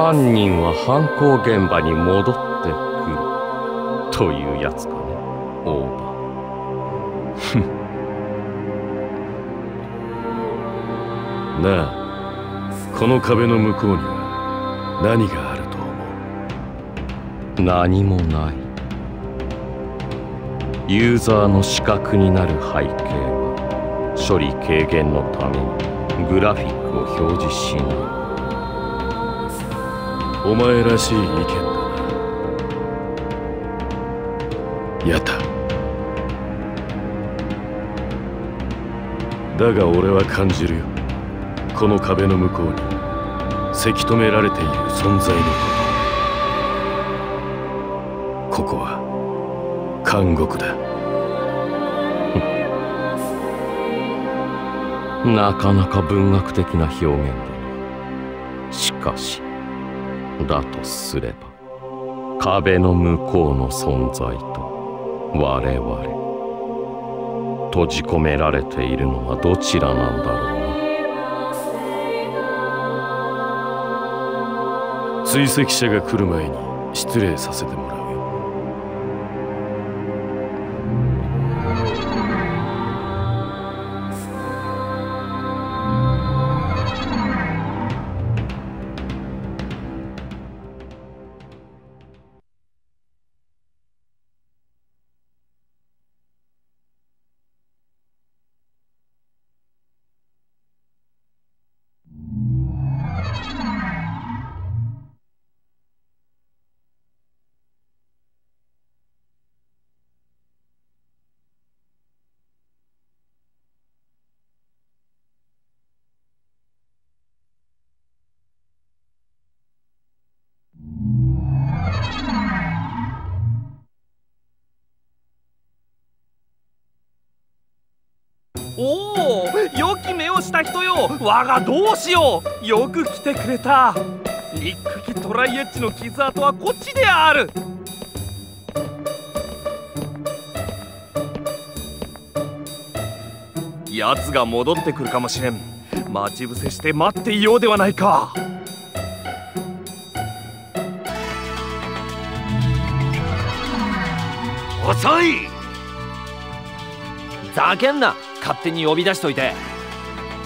犯人は犯行現場に戻ってくる。というやつかね。オーバーなあ。この壁の向こうには何があると思う？何もない。ユーザーの視覚になる背景は処理軽減のためにグラフィックを表示しない。お前らしい意見だな。やた。だが俺は感じるよ。この壁の向こうにせき止められている存在のこと。ここは監獄だ。なかなか文学的な表現だな。しかし。だとすれば壁の向こうの存在と我々閉じ込められているのはどちらなんだろうな。追跡者が来る前に失礼させてもらう。おお良き目をした人よ。我がどうしよう。よく来てくれた。ニックキトライエッジの傷跡はこっちである。奴が戻ってくるかもしれん。待ち伏せして待っていようではないか。遅い。ざけんな。勝手に呼び出しといて。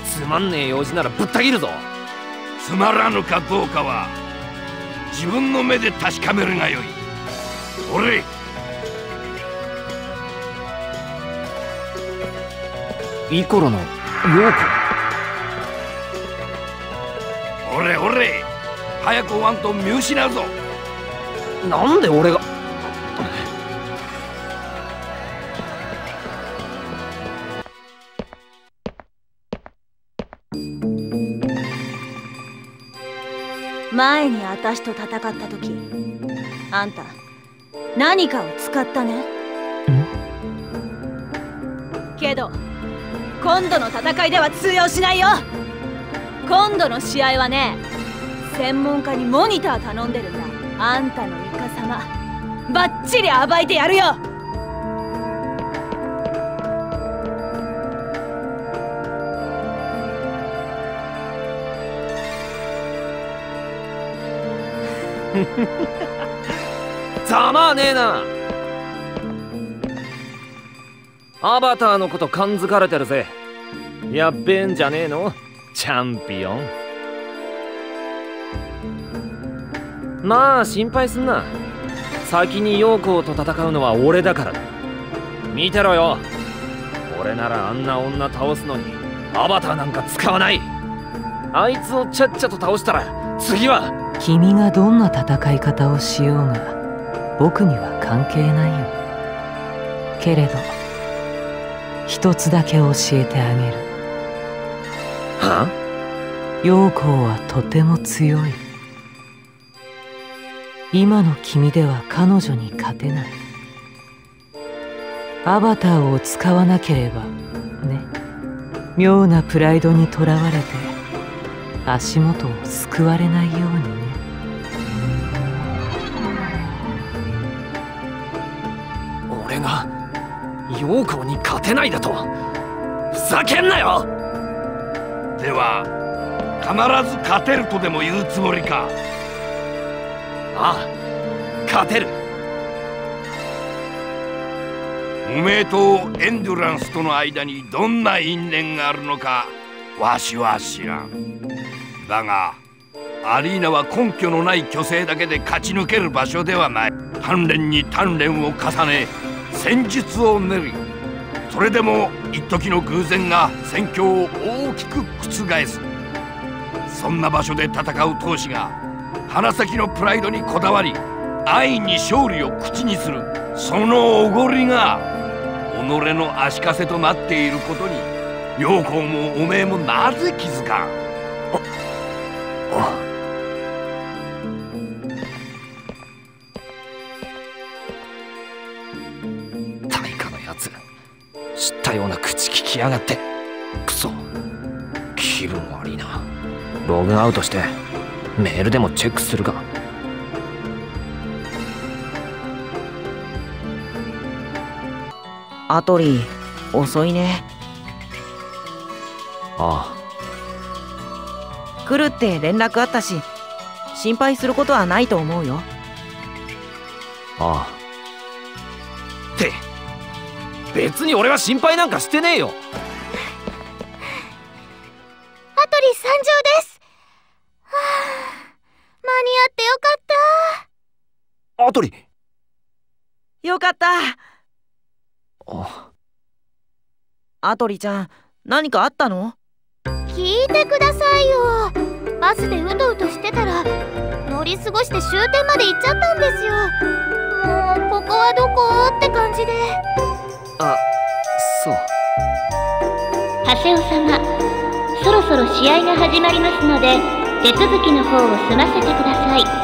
つまんねえ用事ならぶった切るぞ。つまらぬかどうかは自分の目で確かめるがよい。俺イコロのヨーク。俺俺早く終わんと見失うぞ。なんで俺が前に私と戦った時あんた何かを使ったね？けど今度の戦いでは通用しないよ。今度の試合はね専門家にモニター頼んでるんだ。あんたのイカ様バッチリ暴いてやるよ。ざまあねえな。アバターのこと感づかれてるぜ。やっべえんじゃねえの。チャンピオン。まあ心配すんな。先に陽光と戦うのは俺だからだ。見てろよ。俺ならあんな女倒すのにアバターなんか使わない。あいつをちゃっちゃと倒したら次は君がどんな戦い方をしようが僕には関係ないよ。けれど一つだけ教えてあげる。は陽光はとても強い。今の君では彼女に勝てない。アバターを使わなければね。妙なプライドにとらわれて足元を救われないようにが陽光に勝てないだと。ふざけんなよ！では必ず勝てるとでも言うつもりか？ああ勝てる。おめえとエンドゥランスとの間にどんな因縁があるのかわしは知らん。だがアリーナは根拠のない虚勢だけで勝ち抜ける場所ではない。鍛錬に鍛錬を重ね戦術を練りそれでも一時の偶然が戦況を大きく覆す。そんな場所で戦う闘士が鼻先のプライドにこだわり安易に勝利を口にする。そのおごりが己の足かせとなっていることに陽光もおめえもなぜ気づかん。口聞きやがって。クソ気分悪いな。ログアウトしてメールでもチェックするか。アトリー遅いね。あ来るって連絡あったし心配することはないと思うよ。あああ。って別に俺は心配なんかしてねえよった。アトリよかったあアトリちゃん何かあったの？聞いてくださいよ。バスでうとうとしてたら乗り過ごして終点まで行っちゃったんですよ。もうここはどこ？って感じで。あそう長谷尾様、そろそろ試合が始まりますので手続きの方を済ませてください。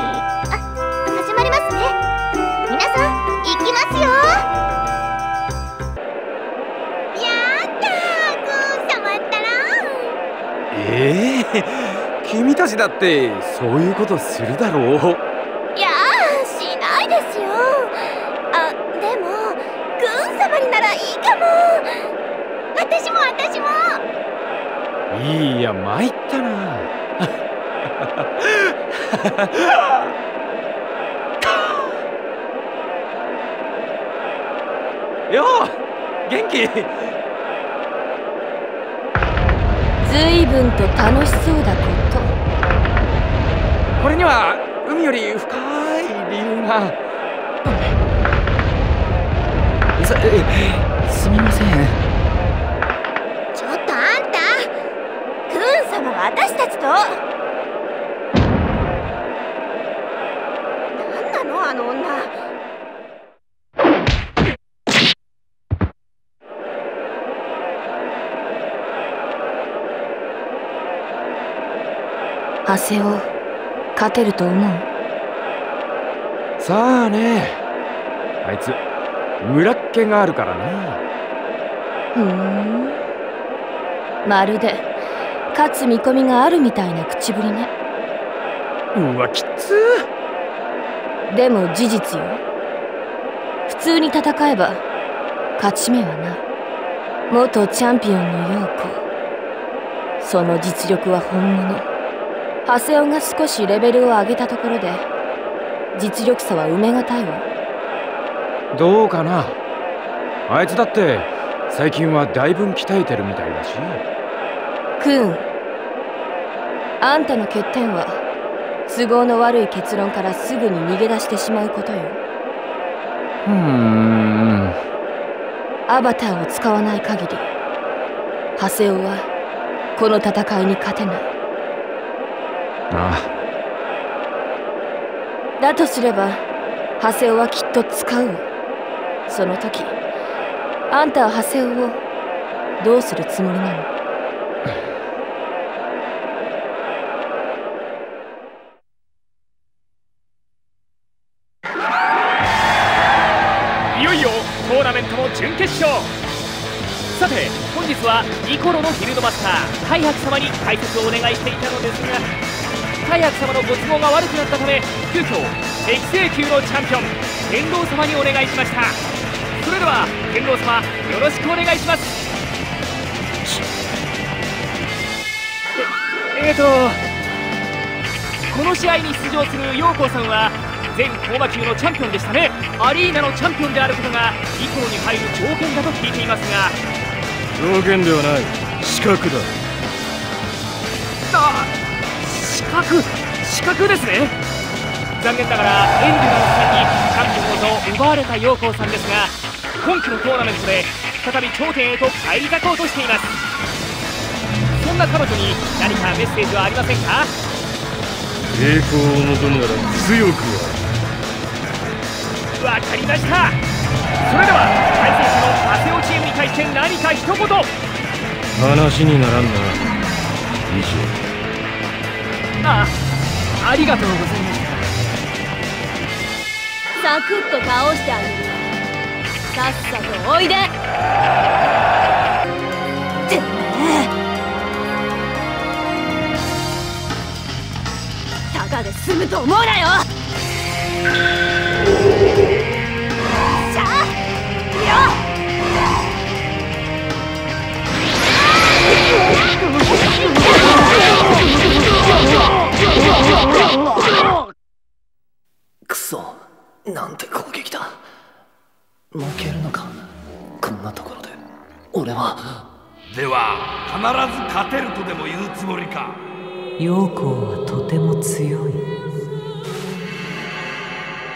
たちだってそういうことするだろう。いやーしないですよ。あでもグーン様にならいいかも。私も私も。いいや参ったな。よう元気。随分と楽しそうだことこれには海より深い理由がすすみませんちょっとあんた。グーン様が私た。ちと何なのあの女長谷を勝てると思う。さあね。あいつ村っ気があるからな。ふーん。まるで勝つ見込みがあるみたいな口ぶりね。うわきつでも事実よ。普通に戦えば勝ち目はない。元チャンピオンの陽子。その実力は本物長谷尾が少しレベルを上げたところで実力差は埋めがたいわ。どうかな？あいつだって最近はだいぶ鍛えてるみたいだし。クーンあんたの欠点は都合の悪い結論からすぐに逃げ出してしまうことよ。うーん。アバターを使わない限り長谷尾はこの戦いに勝てないあだとすれば長谷尾はきっと使う。その時。あんたは長谷尾をどうするつもりなの？いよいよトーナメントも準決勝。さて本日はニコロのフィールドマスター大白様に解説をお願いしていたのですが大白様のご都合が悪くなったため急遽適正級のチャンピオン天童様にお願いしました。それでは天童様よろしくお願いします。ええーとこの試合に出場する陽光さんは全高魔級のチャンピオンでしたね。アリーナのチャンピオンであることが以降に入る条件だと聞いていますが。条件ではない。資格だ。あ資格資格ですね。残念ながらエンデュランスさんにチャンピオンごと奪われた陽光さんですが今季のトーナメントで再び頂点へと返り咲こうとしています。そんな彼女に何かメッセージはありませんか？栄光を望むなら強くわかりました。それでは対戦者のパセオチームに対して何か一言。話にならんな以あありがとうございました。サクッと倒してあげる。さっさとおいで。てめえたかで済むと思うなよ。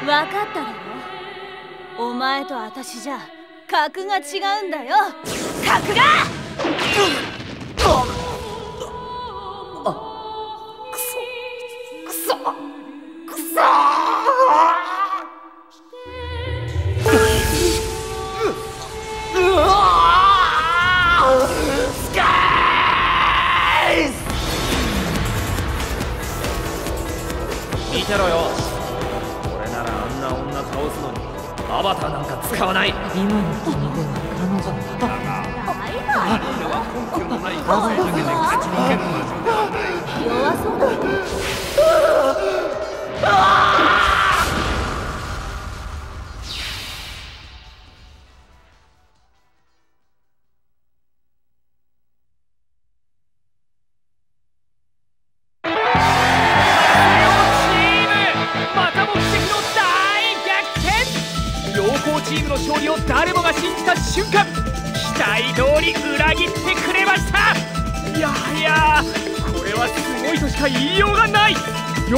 分かっただろ？お前と私じゃ格が違うんだよ。格が！くそくそスカイ見てろよ。な女倒すのにアバターなんか使わない。今の君では彼女のでは？根拠のない感想だけで勝ち抜けるのではない弱そうだ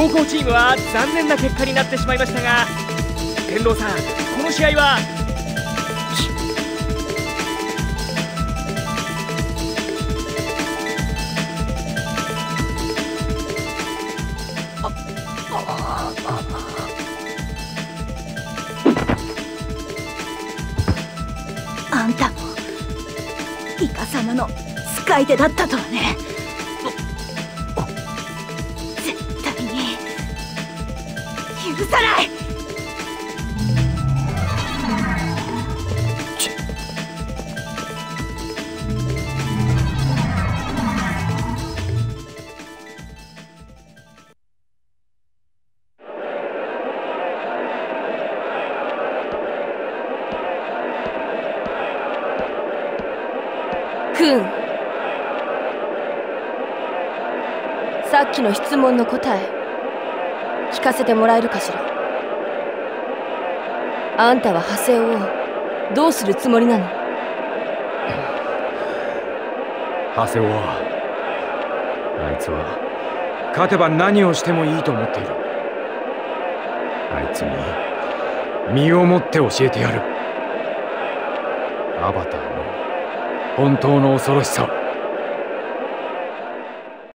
陽光チームは残念な結果になってしまいましたが天童さんこの試合は？あんたもイカ様の使い手だったとはね。きの質問の答え聞かせてもらえるかしら？あんたは派生をどうするつもりなの？長谷はあいつは勝てば何をしてもいいと思っている。あいつに身をもって教えてやる。アバターの本当の恐ろしさを。